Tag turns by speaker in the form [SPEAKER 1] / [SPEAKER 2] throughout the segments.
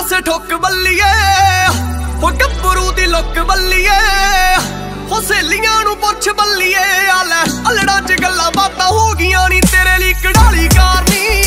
[SPEAKER 1] ਪਾਸੇ ਠੁੱਕ ਬੱਲੀਏ, ਹੋ ਗੱਭਰੂ ਦੀ ਲੁੱਕ ਬੱਲੀਏ, ਹੋ ਸਹੇਲੀਆਂ ਨੂੰ ਪੁੱਛ ਬੱਲੀਏ ਆ ਲੈ, ਅਲੜਾਂ 'ਚ ਗੱਲਾਂ ਬਾਤਾਂ ਹੋ ਗਈਆਂ ਨਹੀਂ ਤੇਰੇ ਲਈ ਕਢਾਲੀ ਕਰਨੀ।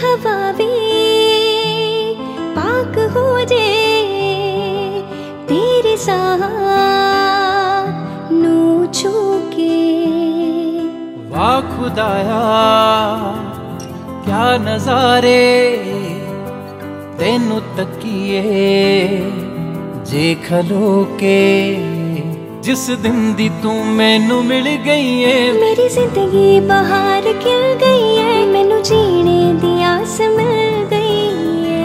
[SPEAKER 1] ਹਵਾ ਵੀ ਪਾਕ ਹੋ ਜੇ ਤੇਰੇ ਸਾਹ ਨੂੰ
[SPEAKER 2] ਛੂ ਕੇ
[SPEAKER 3] ਵਾ ਖੁਦਾਇਆ ਕਿਆ ਨਜ਼ਾਰੇ ਤੈਨੂੰ ਤੱਕੀਏ ਜੇ ਖਲੋ ਕੇ ਜਿਸ ਦਿਨ ਦੀ ਤੂੰ ਮੈਨੂੰ ਮਿਲ ਗਈ ਏ
[SPEAKER 2] ਮੇਰੀ ਜ਼ਿੰਦਗੀ ਬਹਾਰ ਖਿਲ ਗਈ ਏ ਮੈਨੂੰ ਜੀਣੇ ਦੀ आस मिल गई है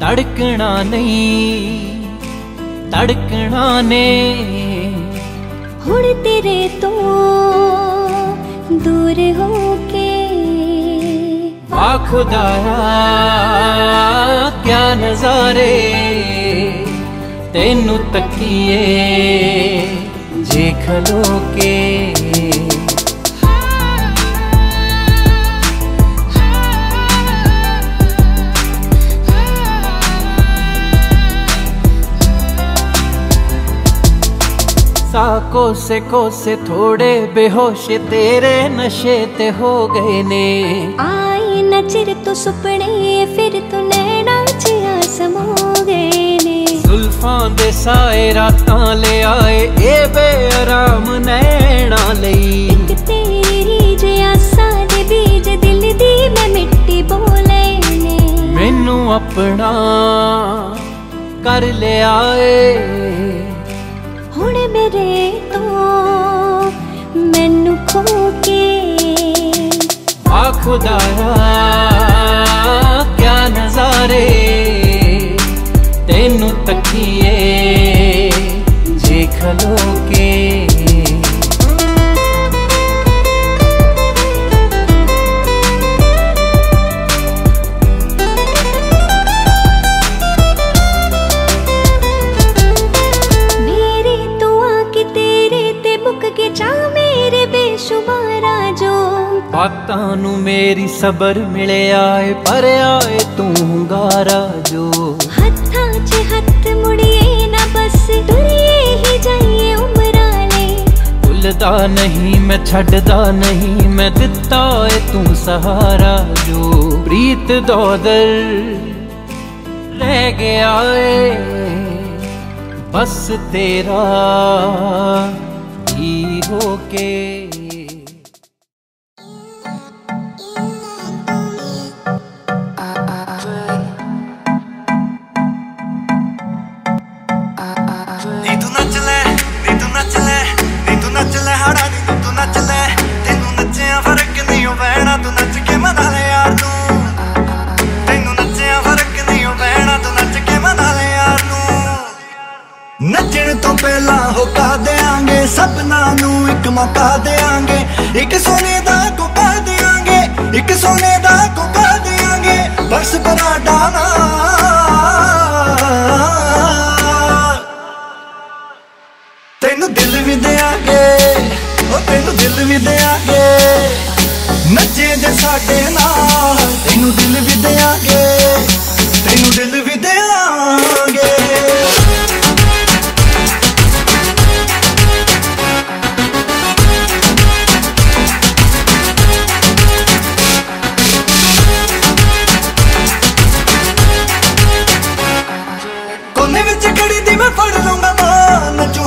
[SPEAKER 3] ਤੜਕਣਾ ਨਹੀਂ ਤੜਕਣਾ ਨੇ
[SPEAKER 2] ਹੁਣ ਤੇਰੇ ਤੋਂ ਦੂਰ ਹੋ ਕੇ
[SPEAKER 3] ਵਾਹ ਖੁਦਾਇਆ ਕਿਆ ਨਜ਼ਾਰੇ ਤੈਨੂੰ ਤੱਕੀਏ ਜੇ ਖਲੋ ਕੇ ਸਾ ਕੋਸੇ ਕੋਸੇ ਥੋੜੇ ਬੇਹੋਸ਼ ਤੇਰੇ ਨਸ਼ੇ ਤੇ ਹੋ ਗਏ ਨੇ
[SPEAKER 2] ਆਈ ਨਾ ਚਿਰ ਤੂੰ ਸੁਪਨੇ ਫਿਰ ਤੂੰ ਨੈਣਾ ਚ ਆਸਮੋ ਗਏ ਨੇ
[SPEAKER 3] ਜ਼ੁਲਫਾਂ ਦੇ ਸਾਏ ਰਾਤਾਂ ਲੈ ਆਏ ਇਹ ਬੇਆਰਾਮ ਨੈਣਾ ਲਈ
[SPEAKER 2] ਇੱਕ ਤੇਰੀ ਜਿਆਸਾਂ ਦੇ ਬੀਜ ਦਿਲ ਦੀ ਮੈਂ ਮਿੱਟੀ ਬੋਲੇ ਨੇ
[SPEAKER 3] ਮੈਨੂੰ ਆਪਣਾ ਕਰ ਲਿਆ ਏ ਆ ਖੁਦਾਇਆ ਕਿਆ ਨਜ਼ਾਰੇ ਤੈਨੂੰ ਤੱਕੀਏ। ਜੇ
[SPEAKER 2] ਮੇਰੀ
[SPEAKER 3] ਸਬਰ ਮਿਲਿਆ ਏ ਪਰ ਆਏ ਤੂੰ ਹੁੰਗਾਰਾ ਜੋ
[SPEAKER 2] ਹੱਥਾਂ 'ਚ ਹੱਥ ਮੁੜੀਏ ਨਾ ਬਸ ਤੁਰੀਏ ਹੀ ਜਾਈਏ ਉਮਰਾਂ ਲਈ
[SPEAKER 3] ਭੁੱਲਦਾ ਨਹੀਂ ਮੈਂ ਛੱਡਦਾ ਨਹੀਂ ਮੈਂ ਦਿੱਤਾ ਏ ਤੂੰ ਸਹਾਰਾ ਜੋ ਪ੍ਰੀਤ ਦੋਦਰ ਰਹਿ ਗਿਆ ਏ ਬਸ ਤੇਰਾ ਹੀ ਹੋ
[SPEAKER 4] ਤੋਂ ਪਹਿਲਾਂ ਹੋਕਾ ਦੇਾਂਗੇ ਸਪਨਾ ਨੂੰ ਇੱਕ ਮੌਕਾ ਦੇਾਂਗੇ ਇੱਕ ਸੋਨੇ ਦਾ ਕੋਕਾ ਦੇਾਂਗੇ ਇੱਕ ਸੋਨੇ ਦਾ ਕੋਕਾ ਦੇਾਂਗੇ ਬਸ ਪਰਾਡਾ ਨਾ। ਤੈਨੂੰ ਦਿਲ ਵੀ ਦੇਾਂਗੇ ਉਹ ਤੈਨੂੰ ਦਿਲ ਵੀ ਦੇਾਂਗੇ ਨੱਚੇ ਜੇ ਸਾਡੇ ਨਾਲ, ਤੈਨੂੰ ਦਿਲ ਵੀ ਦੇਾਂਗੇ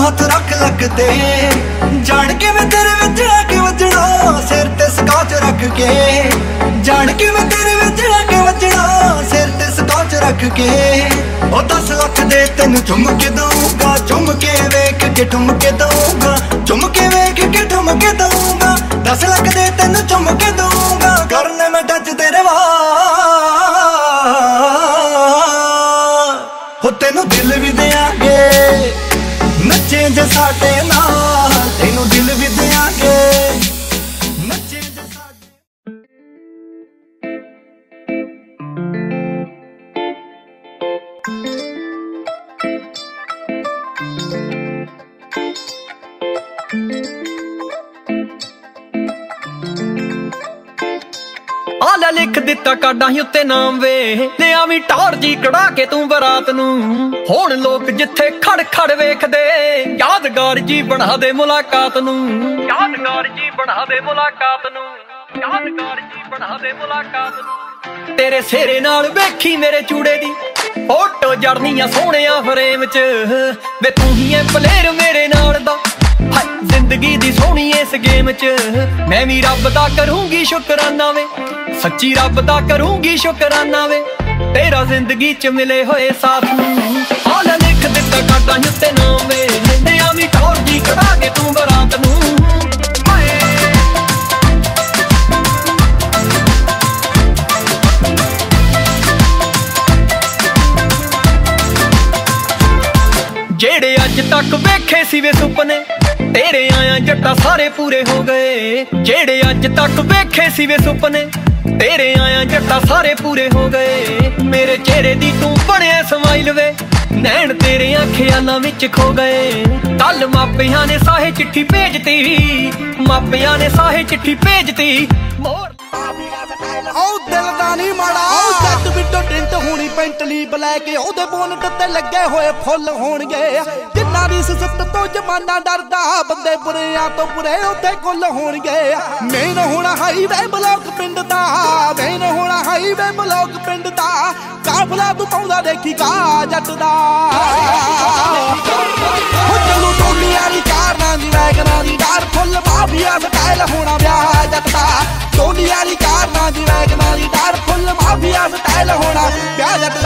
[SPEAKER 4] ਹੱਥ ਰੱਖ ਲੱਕ ਜਾਣ ਕੇ ਮੈਂ ਤੇਰੇ ਵਿੱਚ ਆ ਕੇ ਵੱਜਣਾ, ਸਿਰ ਤੇ ਸਕਾਚ ਰੱਖ ਕੇ। ਜਾਣ ਕੇ ਮੈਂ ਤੇਰੇ ਵਿੱਚ ਆ ਕੇ ਵੱਜਣਾ, ਸਿਰ ਤੇ ਸਕਾਚ ਰੱਖ ਕੇ। ਉਹ 10 ਲੱਖ ਦੇ ਤੈਨੂੰ ਚੁੰਮ ਕੇ ਦਊਂਗਾ, ਚੁੰਮ ਕੇ ਵੇਖ ਕੇ ਠੁੰਮ ਕੇ ਦਊਂਗਾ, ਚੁੰਮ ਕੇ ਵੇਖ ਕੇ ਠੁੰਮ ਕੇ ਦਊਂਗਾ। 10 ਲੱਖ ਦੇ ਤੈਨੂੰ ਚੁੰਮ ਕੇ ਦਊਂਗਾ। ਕਰਨੇ ਮੈਂ ਟੱਚ ਤੇਰੇ ਵਾ ਸਾਡੇ
[SPEAKER 1] ਆ ਲਿਖ ਦਿੱਤਾ ਕਾਡਾਂ ਹੀ ਉੱਤੇ ਨਾਮ ਵੇ। ਲੈ ਆਵੀਂ ਟੌਰ ਜੀ ਕੜਾ ਕੇ ਤੂੰ ਬਰਾਤ ਨੂੰ। ਹੁਣ ਲੋਕ ਜਿੱਥੇ ਖੜ ਖੜ ਵੇਖਦੇ, ਯਾਦਗਾਰ ਜੀ ਬਣਾ ਦੇ ਮੁਲਾਕਾਤ ਨੂੰ। ਯਾਦਗਾਰ ਜੀ ਬਣਾ ਦੇ ਮੁਲਾਕਾਤ ਨੂੰ। ਯਾਦਗਾਰ ਜੀ ਬਣਾ ਦੇ ਮੁਲਾਕਾਤ ਨੂੰ। ਤੇਰੇ ਸਿਹਰੇ ਨਾਲ ਵੇਖੀ ਮੇਰੇ ਚੂੜੇ ਦੀ। ਫੋਟੋ ਜੜਨੀਆਂ ਸੋਹਣਿਆ ਫਰੇਮ 'ਚ। ਵੇ ਤੂੰ ਹੀ ਐ ਪਲੇਰ ਮੇਰੇ ਨਾਲ ਦਾ। ਜ਼ਿੰਦਗੀ ਦੀ ਸੋਹਣੀ ਇਸ ਗੇਮ 'ਚ। ਮੈਂ ਵੀ ਰੱਬ ਦਾ ਕਰੂੰਗੀ ਸ਼ੁਕਰਾਨਾ ਵੇ। ਸੱਚੀ ਰੱਬ ਦਾ ਕਰੂੰਗੀ ਸ਼ੁਕਰਾਨਾ ਵੇ। ਤੇਰਾ ਜ਼ਿੰਦਗੀ 'ਚ ਮਿਲੇ ਹੋਏ ਸਾਥ ਨੂੰ। ਹਾਲ ਲਿਖ ਦਿੱਤਾ ਕਾਡਾ ਉੱਤੇ ਨਾਮ ਵੇ। ਤੇ ਆਵੀਂ ਟੌਰ ਜੀ ਕਢਾ ਕੇ ਤੂੰ ਬਰਾਤ ਨੂੰ। ਜਿਹੜੇ ਅੱਜ ਤੱਕ ਵੇਖੇ ਸੀ ਵੇ ਸੁਪਨੇ, ਤੇਰੇ ਆਇਆ ਸਾਰੇ ਪੂਰੇ ਹੋ ਗਏ। ਜਿਹੜੇ ਅੱਜ ਤੱਕ ਵੇਖੇ ਸੀ ਵੇ ਸੁਪਨੇ, ਤੇਰੇ ਆਇਆ ਜੱਟਾ ਸਾਰੇ ਪੂਰੇ ਹੋ ਗਏ। ਮੇਰੇ ਚਿਹਰੇ ਦੀ ਤੂੰ ਬਣਿਆ ਸਮਾਈਲ ਵੇ, ਨੈਣ ਤੇਰੇ ਖਿਆਲਾਂ ਵਿੱਚ ਖੋ ਗਏ। ਕੱਲ ਮਾਪਿਆਂ ਨੇ ਸਾਹੇ ਚਿੱਠੀ ਭੇਜਤੀ, ਮਾਪਿਆਂ ਨੇ ਸਾਹੇ ਚਿੱਠੀ ਭੇਜਤੀ, ਮੋਰ
[SPEAKER 5] ਉਹ ਦਿਲ ਦਾ ਨਹੀਂ ਮਾੜਾ। ਉਹ ਜੱਟ ਵਿੱਚੋਂ ਟਿੰਟ ਹੋਣੀ ਪੈਂਟਲੀ ਬਲੈਕ ਉਹਦੇ ਬੋਨਟ ਤੇ ਲੱਗੇ ਹੋਏ ਫੁੱਲ ਹੋਣਗੇ। ਜਿੰਨਾ ਦੀ ਸਿਫਤ ਤੋਂ ਜਮਾਨਾ ਡਰਦਾ ਬੰਦੇ ਬੁਰਿਆਂ ਤੋਂ ਬੁਰੇ ਉੱਥੇ ਕੁੱਲ ਹੋਣਗੇ। ਮੇਨ ਹੋਣਾ ਹਾਈਵੇ ਬਲੌਕ ਪਿੰਡ ਦਾ ਮੇਨ ਹੋਣਾ ਹਾਈਵੇ ਬਲੌਕ ਪਿੰਡ ਦਾ। ਕਾਫਲਾ ਤੂੰ ਪਾਉਂਦਾ ਦੇਖੀ ਕਾ ਜੱਟ ਦਾ। ਹੋ ਚਲੋ ਟੋਲੀਆਂ ਦੀ ਕਾਰਾਂ ਦੀ ਵੈਗਨਾਂ ਦੀ ਡਾਰ ਫੁੱਲ ਮਾਫੀਆ, ਸਟਾਈਲ ਹੋਣਾ ਵਿਆਹ ਜੱਟ ਦਾ ਟੋਲੀਆਂ ਕਾਰ ਕਾਰਾਂ ਦੀ ਵੈਗਨਾਂ ਦੀ ਡਾਰ ਫੁੱਲ ਮਾਫੀਆ, ਸਟਾਈਲ ਹੋਣਾ ਵਿਆਹ ਜੱਟ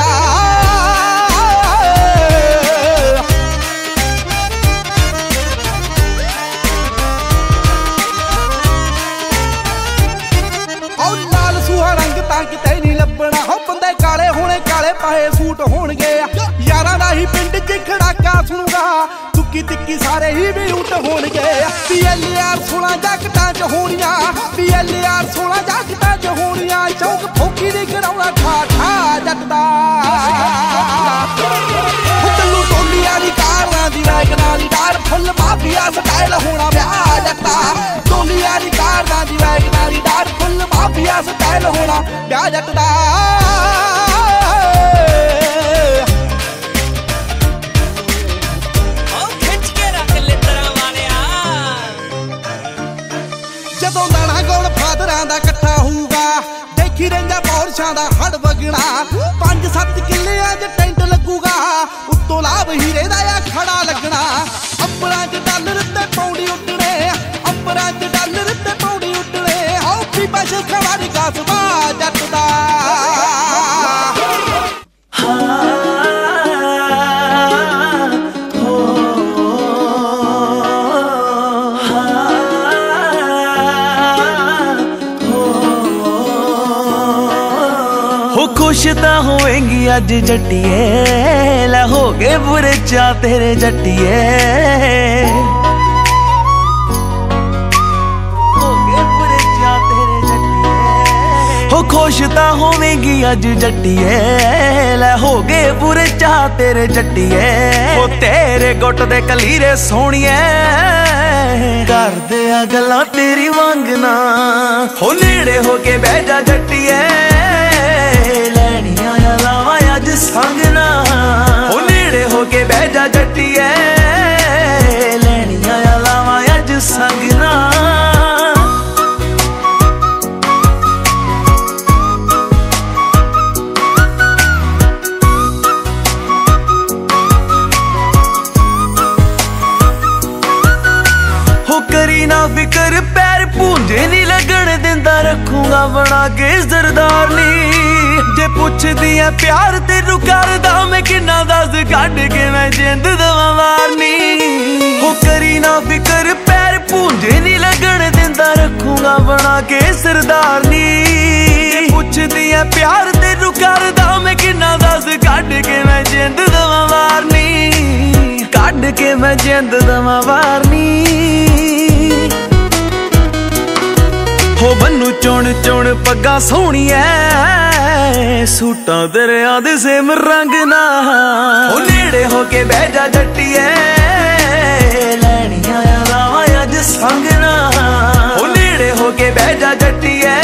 [SPEAKER 5] ਤਿੱਕੀ ਸਾਰੇ ਹੀ ਵੀ ਉੱਟ ਹੋਣਗੇ। ਪੀਐਲਆਰ 16 ਜੱਟਾਂ 'ਚ ਹੋਣੀਆਂ। ਪੀਐਲਆਰ 16 ਜੱਟਾਂ 'ਚ ਹੋਣੀਆਂ। ਚੌਕ ਫੋਕੀ ਦੇ ਕਰਾਉਣਾ ਠਾ ਠਾ ਜੱਟ ਦਾ ਟੋਲੀਆਂ ਦੀ ਕਾਰਾਂ ਦੀ ਵੈਗਨਾਂ ਦੀ ਡਾਰ ਫੁੱਲ ਮਾਫੀਆ ਸਟਾਈਲ ਹੋਣਾ ਵਿਆਹ ਜੱਟਾ ਟੋਲੀਆਂ ਦੀ ਕਾਰਾਂ ਦੀ ਵੈਗਨਾਂ ਦੀ ਡਾਰ ਫੁੱਲ ਮਾਫੀਆ ਸਟਾਈਲ ਹੋਣਾ ਵਿਆਹ ਜੱਟ ਦਾ ਇਕੱਠਾ ਹੋਊਗਾ। ਦੇਖੀ ਰਹਿੰਦਾ ਪੌਰਸ਼ਾਂ ਦਾ ਹੜ ਵਗਣਾ। ਪੰਜ ਸੱਤ ਕਿੱਲਿਆਂ 'ਚ ਟੈਂਟ ਲੱਗੂਗਾ। ਉੱਤੋਂ ਲਾਭ ਹੀਰੇ ਦਾ ਆ ਖੜਾ ਲੱਗਣਾ। ਅੰਬਰਾਂ 'ਚ ਡਾਲਰ ਤੇ ਪੌੜੀ ਉੱਡਣੇ। ਅੰਬਰਾਂ 'ਚ ਡਾਲਰ ਤੇ ਪੌੜੀ ਉੱਡਣੇ। ਆਉ ਵੀ ਬਸ ਖੜਾ
[SPEAKER 6] ਤਾਂ ਹੋਵੇਂਗੀ ਅੱਜ ਜੱਟੀਏ। ਲੈ ਹੋ ਗਏ ਬੁਰੇ ਚਾ ਤੇਰੇ ਜੱਟੀਏ। ਹੋ ਗਏ ਬੁਰੇ ਚਾ ਤੇਰੇ ਜੱਟੀਏ। ਹੋ ਖੁਸ਼ ਤਾਂ ਹੋਵੇਂਗੀ ਅੱਜ ਜੱਟੀਏ। ਲੈ ਹੋ ਗਏ ਬੁਰੇ ਚਾ ਤੇਰੇ ਜੱਟੀਏ। ਹੋ ਤੇਰੇ ਗੁੱਟ ਦੇ ਕਲੀਰੇ ਸੋਹਣੀਏ। ਕਰਦੇ ਆ ਗੱਲਾਂ ਤੇਰੀ ਵਾਂਗਣਾ ਹੋ ਨੇੜੇ ਹੋ ਕੇ ਬਹਿ ਜਾ ਜੱਟੀਏ। ਬਿਕਰ ਪੈਰ ਪੂੰਝੇ ਨਹੀਂ ਲੱਗਣ ਦਿੰਦਾ, ਰੱਖੂਗਾ ਬਣਾ ਕੇ ਜ਼ਰਦਾਰਨੀ ਜੇ ਪੁੱਛਦੀ ਐ, ਪਿਆਰ ਤੈਨੂੰ ਕਰਦਾ, ਮੈਂ ਕਿੰਨਾ ਦੱਸ ਕੱਢ ਕੇ ਮੈਂ ਜਿੰਦ ਦਵਾਂ ਵਾਰਨੀ। ਹੋ ਕਰੀ ਨਾ ਫਿਕਰ, ਪੈਰ ਪੂੰਝੇ ਨਹੀਂ ਲੱਗਣ ਦਿੰਦਾ, ਰੱਖੂਗਾ ਬਣਾ ਕੇ ਸਰਦਾਰਨੀ ਜੇ ਪੁੱਛਦੀ ਐ, ਪਿਆਰ ਤੈਨੂੰ ਕਰਦਾ, ਮੈਂ ਕਿੰਨਾ ਦੱਸ ਕੱਢ ਕੇ ਮੈਂ ਜਿੰਦ ਦਵਾਂ ਵਾਰਨੀ। ਕੱਢ ਕੇ ਮੈਂ ਜਿੰਦ ਦਵਾਂ ਵਾਰਨੀ। ਚੁਣ ਚੁਣ ਪੱਗਾ ਸੋਹਣੀਐ ਸੂਟਾਂ ਦਰਿਆ ਦੇ ਸੇਮ ਰੰਗ ਨਾ ਉਹ ਨੇੜੇ ਹੋ ਕੇ ਬਹਿ ਜਾ ਜੱਟੀਏ ਲੈਣੀਆਂ ਆਵਾਂ ਅੱਜ ਸੰਗ ਉਹ ਨੇੜੇ ਹੋ ਕੇ ਬਹਿ ਜਾ ਜੱਟੀਏ